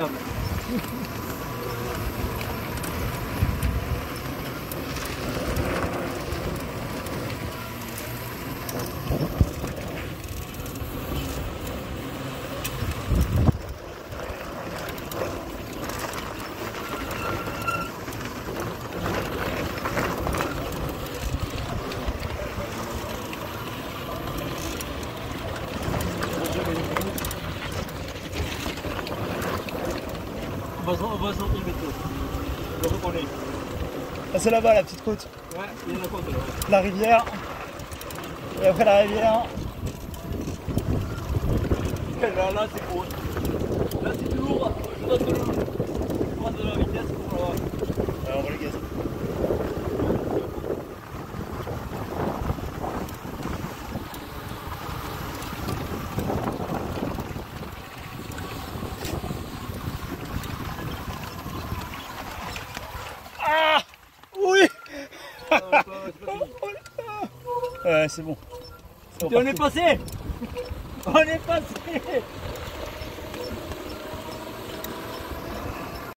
Thank you. On va, on va sortir bientôt. Je reconnais. Ah, c'est là-bas la petite côte. Ouais, il y a compte là. La rivière. Et après la rivière. Là, là c'est gros. Là c'est lourd. Je le Ouais, c'est bon. On est passé On est passé